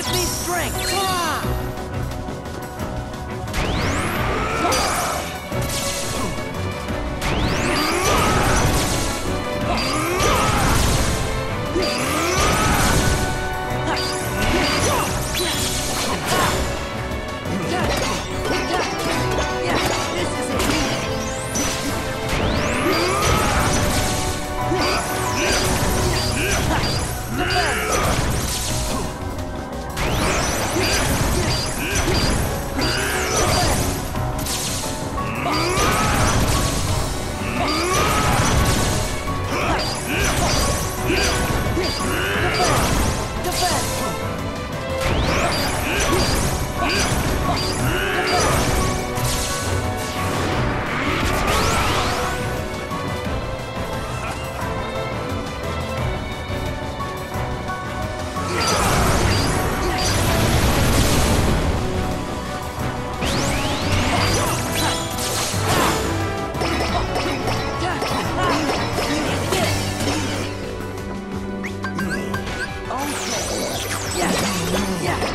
Give me strength. Yeah.